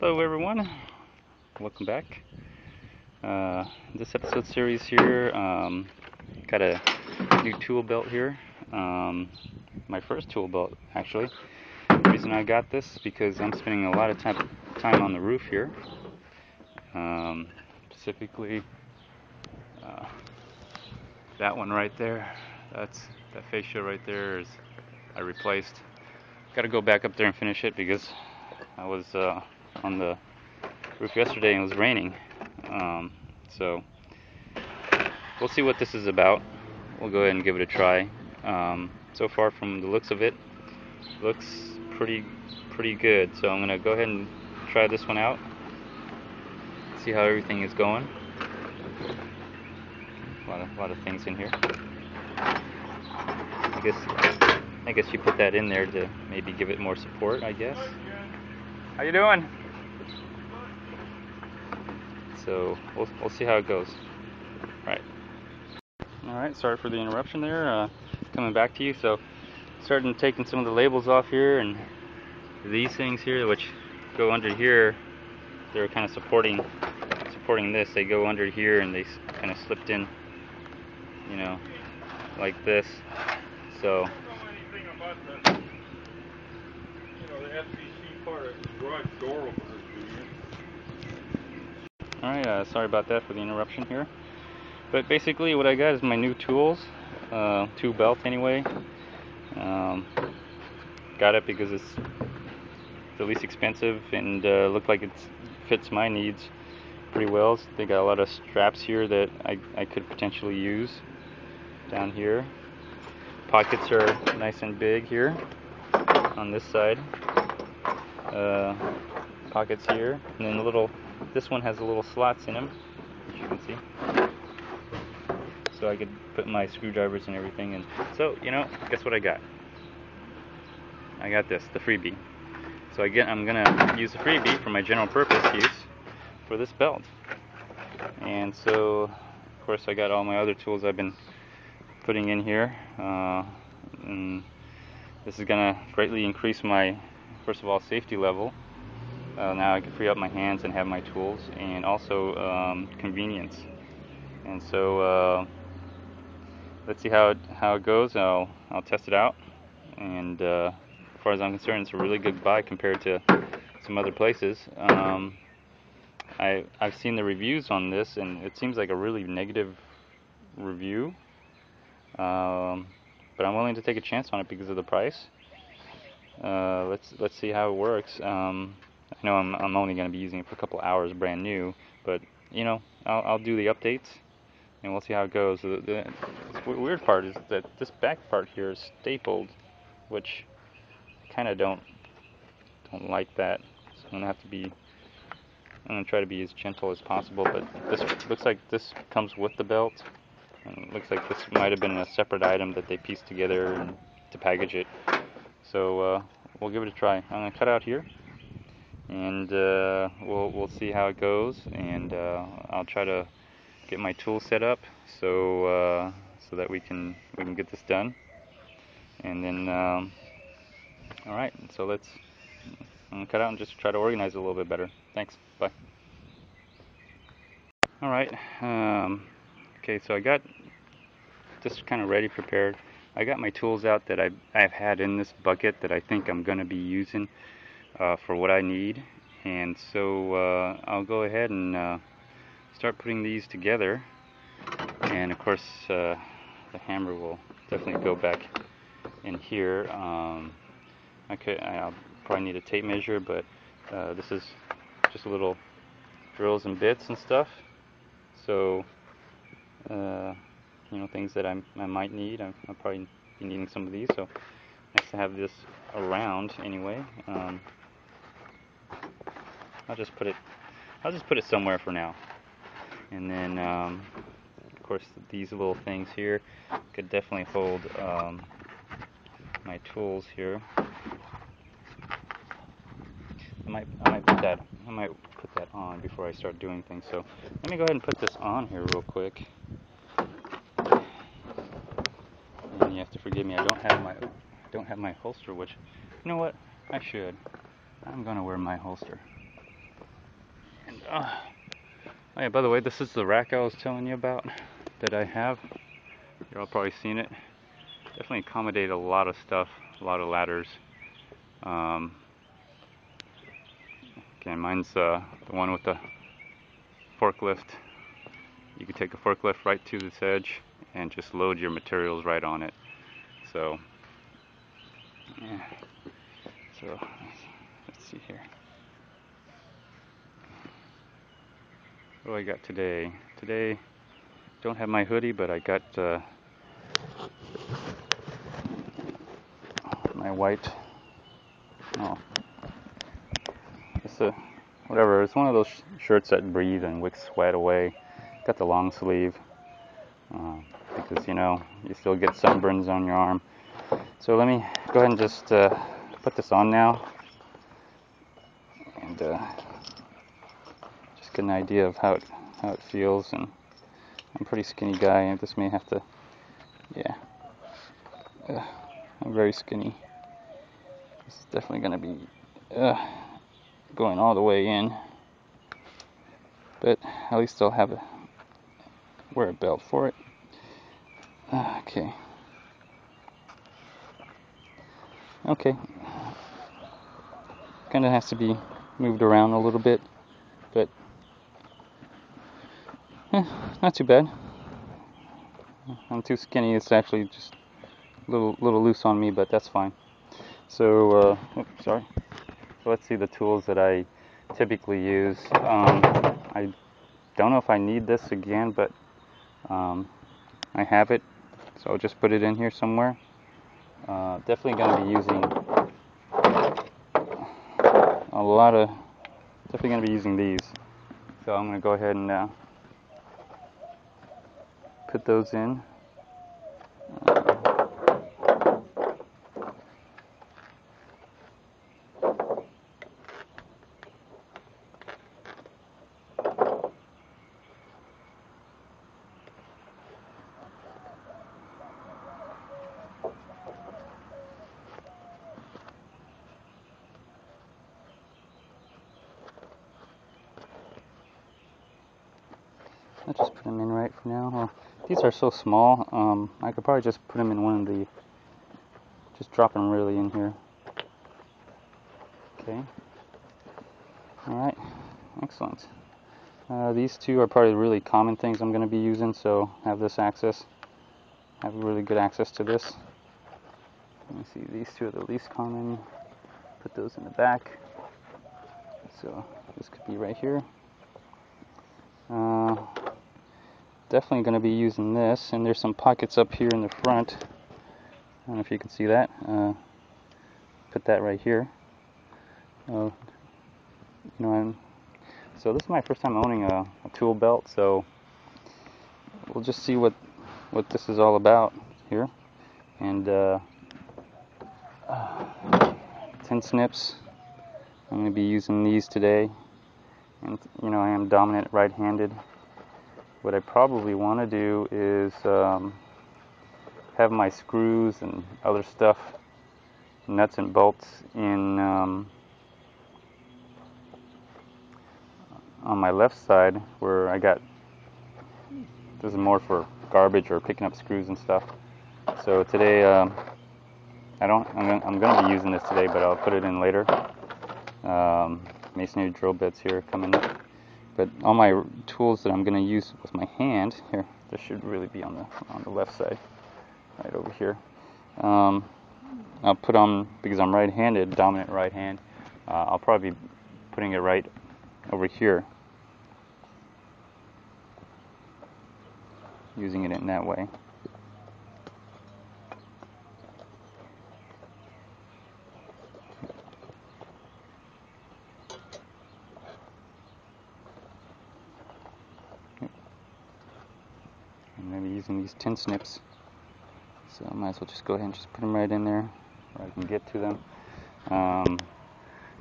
Hello everyone, welcome back. Uh, this episode series here, um, got a new tool belt here. Um, my first tool belt actually. The reason I got this is because I'm spending a lot of time, time on the roof here. Um, specifically, uh, that one right there. That's that fascia right there is I replaced. Got to go back up there and finish it because I was uh, on the roof yesterday and it was raining. Um, so we'll see what this is about. We'll go ahead and give it a try. Um, so far, from the looks of it, looks pretty pretty good. So I'm gonna go ahead and try this one out. See how everything is going. A lot of, a lot of things in here. I guess I guess you put that in there to maybe give it more support. I guess. How you doing? So we'll we'll see how it goes. All right. All right. Sorry for the interruption there. Uh, coming back to you. So starting taking some of the labels off here and these things here, which go under here, they're kind of supporting supporting this. They go under here and they kind of slipped in, you know, like this. So. Alright, uh, sorry about that for the interruption here. But basically what I got is my new tools, uh, two belt anyway. Um, got it because it's the least expensive and uh, looked like it fits my needs pretty well. They got a lot of straps here that I, I could potentially use down here. Pockets are nice and big here on this side. Uh, pockets here, and then a little. This one has a little slots in them, as you can see. So I could put my screwdrivers and everything. And so, you know, guess what I got? I got this, the freebie. So again, I'm gonna use the freebie for my general purpose use for this belt. And so, of course, I got all my other tools I've been putting in here. Uh, and this is gonna greatly increase my, first of all, safety level. Uh, now I can free up my hands and have my tools, and also um, convenience. And so, uh, let's see how it, how it goes. I'll I'll test it out, and uh, as far as I'm concerned, it's a really good buy compared to some other places. Um, I I've seen the reviews on this, and it seems like a really negative review. Um, but I'm willing to take a chance on it because of the price. Uh, let's let's see how it works. I know I'm I'm only going to be using it for a couple hours, brand new, but you know I'll I'll do the updates and we'll see how it goes. The, the, the weird part is that this back part here is stapled, which I kind of don't don't like that. So I'm gonna have to be I'm gonna try to be as gentle as possible. But this looks like this comes with the belt. And it looks like this might have been a separate item that they pieced together to package it. So uh, we'll give it a try. I'm gonna cut out here, and uh, we'll we'll see how it goes. And uh, I'll try to get my tool set up so uh, so that we can we can get this done. And then um, all right, so let's cut out and just try to organize it a little bit better. Thanks. Bye. All right. Um, okay, so I got just kind of ready, prepared. I got my tools out that I've, I've had in this bucket that I think I'm going to be using uh, for what I need. And so uh, I'll go ahead and uh, start putting these together. And of course, uh, the hammer will definitely go back in here. Um, I could, I'll probably need a tape measure, but uh, this is just a little drills and bits and stuff. So, uh, you know, things that I'm, I might need. I'm, I'll probably be needing some of these, so nice to have this around anyway. Um, I'll just put it, I'll just put it somewhere for now. And then, um, of course, these little things here could definitely hold um, my tools here. I might, I might put that, I might put that on before I start doing things. So let me go ahead and put this on here real quick. And you have to forgive me. I don't have my, I don't have my holster. Which, you know what? I should. I'm gonna wear my holster. And, uh, oh yeah, by the way, this is the rack I was telling you about that I have. You're all probably seen it. Definitely accommodate a lot of stuff, a lot of ladders. Um, okay, mine's uh, the one with the forklift. You can take a forklift right to this edge and just load your materials right on it. So, yeah. So, let's see here. What do I got today? Today, don't have my hoodie, but I got uh, my white. Oh, it's a whatever. It's one of those sh shirts that breathe and wicks sweat away. Got the long sleeve uh, because you know you still get sunburns on your arm. So let me go ahead and just uh, put this on now and uh, just get an idea of how it how it feels. And I'm a pretty skinny guy, and this may have to, yeah, uh, I'm very skinny. It's definitely going to be uh, going all the way in, but at least I'll have a wear a belt for it. Okay. Okay. Kind of has to be moved around a little bit, but eh, not too bad. I'm too skinny. It's actually just a little little loose on me, but that's fine. So, uh, oops, sorry. So let's see the tools that I typically use. Um, I don't know if I need this again, but um, I have it, so I'll just put it in here somewhere. Uh, definitely going to be using a lot of, definitely going to be using these. So I'm going to go ahead and uh, put those in. I'll just put them in right for now. These are so small, um, I could probably just put them in one of the, just drop them really in here. Okay. Alright, excellent. Uh, these two are probably really common things I'm going to be using, so have this access, have really good access to this. Let me see, these two are the least common. Put those in the back. So this could be right here. Uh, definitely going to be using this and there's some pockets up here in the front. I don't know if you can see that uh, put that right here. Uh, you know I'm so this is my first time owning a, a, tool belt so we'll just see what what this is all about here. And uh, tin snips. I'm going to be using these today. And you know I am dominant right-handed what I probably want to do is um, have my screws and other stuff, nuts and bolts in um, on my left side where I got this is more for garbage or picking up screws and stuff. So today um, I don't I'm, I'm going to be using this today, but I'll put it in later. Um, masonry drill bits here coming up but all my tools that I'm going to use with my hand here this should really be on the on the left side right over here. Um, I'll put on because I'm right-handed dominant right hand uh, I'll probably be putting it right over here. Using it in that way using these tin snips. So I might as well just go ahead and just put them right in there where I can get to them. Um,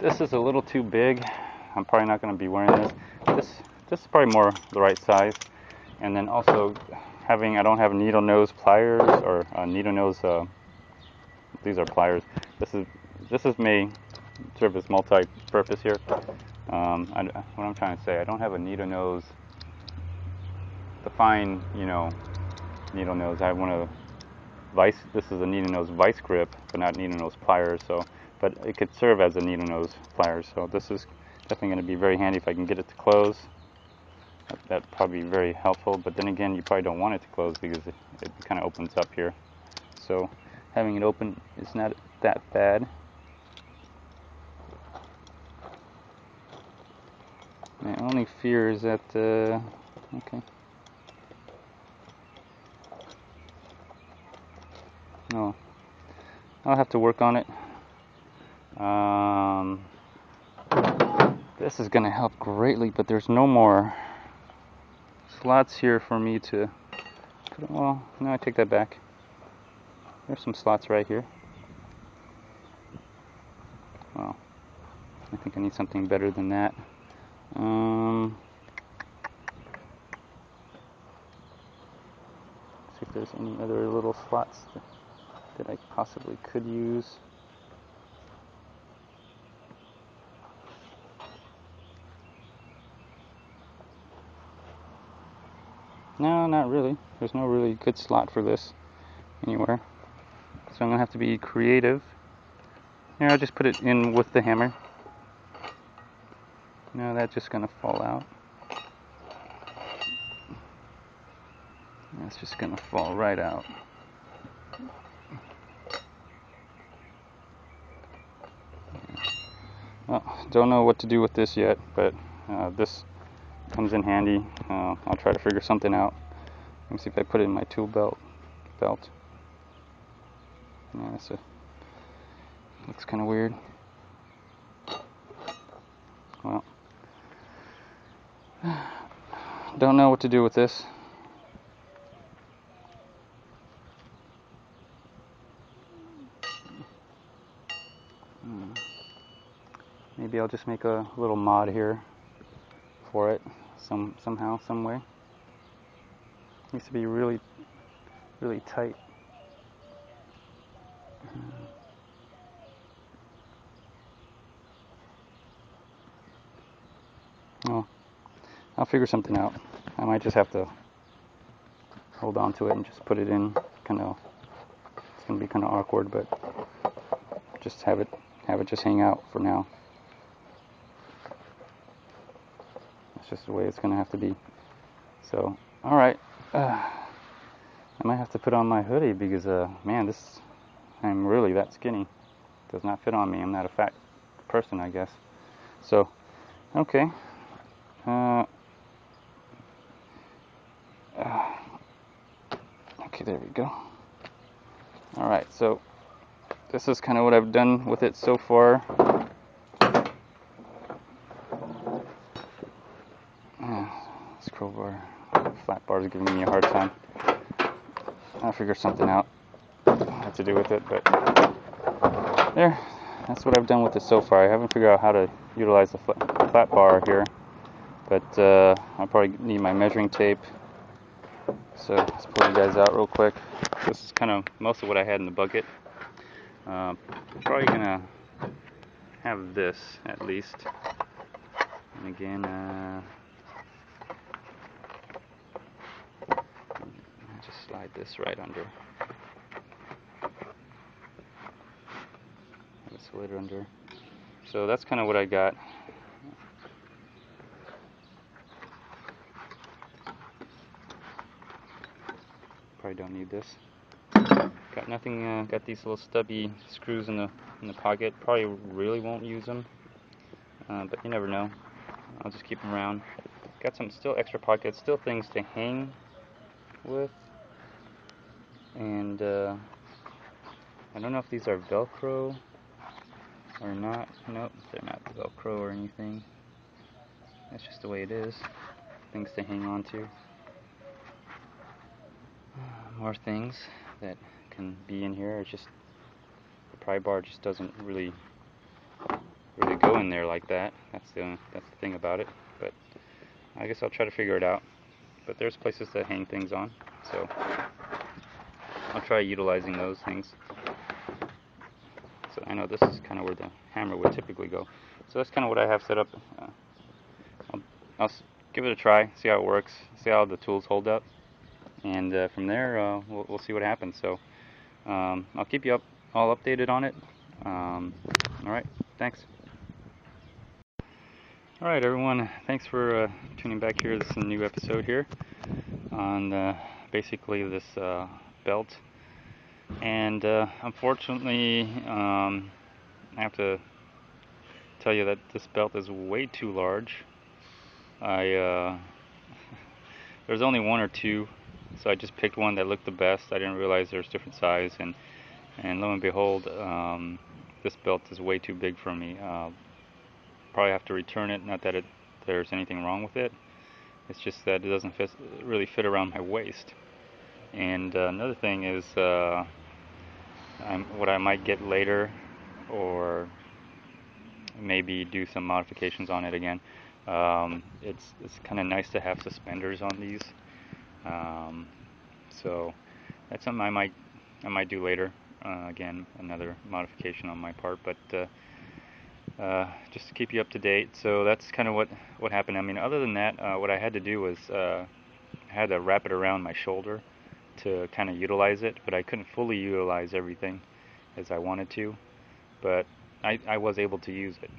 this is a little too big. I'm probably not going to be wearing this. This this is probably more the right size. And then also having I don't have needle nose pliers or uh, needle nose. Uh, these are pliers. This is this is me serve as multi-purpose here. Um, I, what I'm trying to say, I don't have a needle nose, the fine, you know, needle nose. I have one of the vice. This is a needle nose vice grip, but not needle nose pliers. So, but it could serve as a needle nose pliers. So this is definitely going to be very handy if I can get it to close. That, that'd probably be very helpful. But then again, you probably don't want it to close because it, it kind of opens up here. So having it open is not that bad. My only fear is that, uh, okay. No, I'll have to work on it. Um, this is going to help greatly, but there's no more slots here for me to, put, well, no, I take that back. There's some slots right here. Well, I think I need something better than that. Um, see if there's any other little slots that, I possibly could use. No, not really. There's no really good slot for this anywhere. So I'm going to have to be creative. Here, I'll just put it in with the hammer. No, that's just going to fall out. That's just going to fall right out. Well, don't know what to do with this yet, but uh, this comes in handy. Uh, I'll try to figure something out. Let me see if I put it in my tool belt. Belt. Yeah, that's looks kind of weird. Well, don't know what to do with this. Hmm. Maybe I'll just make a little mod here for it some somehow, some way. Needs to be really, really tight. Oh, I'll figure something out. I might just have to hold on to it and just put it in. Kind of, it's gonna be kind of awkward, but just have it have it just hang out for now. Just the way it's gonna have to be. So, all right. Uh, I might have to put on my hoodie because, uh, man, this I'm really that skinny. Does not fit on me. I'm not a fat person, I guess. So, okay. Uh, okay, there we go. Alright, so this is kind of what I've done with it so far. Uh, this crowbar, flat bar is giving me a hard time. I'll figure something out what to do with it, but there, that's what I've done with it so far. I haven't figured out how to utilize the flat, flat bar here but uh, I'll probably need my measuring tape. So let's pull you guys out real quick. This is kind of most of what I had in the bucket. Uh, probably gonna have this at least. And again, uh, just slide this right under. Have it slid under. So that's kind of what I got. Probably don't need this. Got nothing. Uh, got these little stubby screws in the in the pocket. Probably really won't use them, uh, but you never know. I'll just keep them around. Got some still extra pockets, still things to hang with, and uh, I don't know if these are Velcro or not. Nope, they're not Velcro or anything. That's just the way it is. Things to hang on to more things that can be in here. It's just the pry bar just doesn't really really go in there like that. That's the that's the thing about it. But I guess I'll try to figure it out. But there's places to hang things on, so I'll try utilizing those things. So I know this is kind of where the hammer would typically go. So that's kind of what I have set up. Uh, I'll give it a try, see how it works, see how the tools hold up, and uh, from there uh, we'll, we'll, see what happens. So um, I'll keep you up all updated on it. Um, all right, thanks. All right, everyone. Thanks for uh, tuning back here. This is a new episode here on uh, basically this uh, belt, and uh, unfortunately, um, I have to tell you that this belt is way too large. I uh, there's only one or two, so I just picked one that looked the best. I didn't realize there's different size, and and lo and behold, um, this belt is way too big for me. Uh, probably have to return it. Not that it, there's anything wrong with it. It's just that it doesn't fit, really fit around my waist. And uh, another thing is uh, what I might get later, or maybe do some modifications on it again. Um, it's it's kind of nice to have suspenders on these. Um, so that's something I might I might do later. Uh, again, another modification on my part, but uh, uh, just to keep you up to date. So that's kind of what what happened. I mean, other than that, uh, what I had to do was uh, I had to wrap it around my shoulder to kind of utilize it, but I couldn't fully utilize everything as I wanted to. But I, I was able to use it.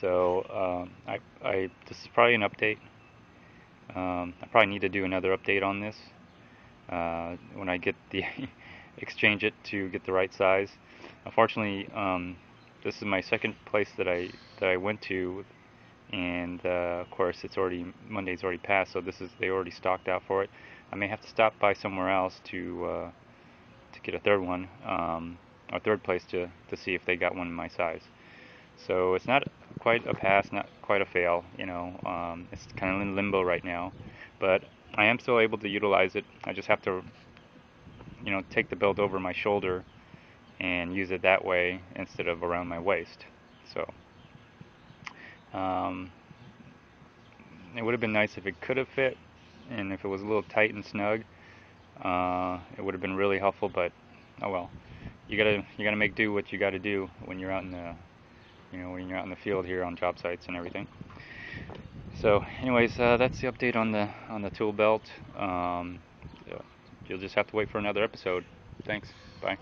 So um, I, I, this is probably an update. Um, I probably need to do another update on this uh, when I get the exchange it to get the right size. Unfortunately, um, this is my second place that I that I went to, and uh, of course it's already Monday's already passed, so this is they already stocked out for it. I may have to stop by somewhere else to uh, to get a third one. Um, or third place to, to see if they got one in my size. So it's not quite a pass, not quite a fail. You know, um, it's kind of in limbo right now, but I am still able to utilize it. I just have to, you know, take the belt over my shoulder and use it that way instead of around my waist. So um, it would have been nice if it could have fit, and if it was a little tight and snug, uh, it would have been really helpful. But oh well you gotta you gotta make do what you gotta do when you're out in the you know when you're out in the field here on job sites and everything. So, anyways, uh, that's the update on the on the tool belt. Um, you'll just have to wait for another episode. Thanks. Bye.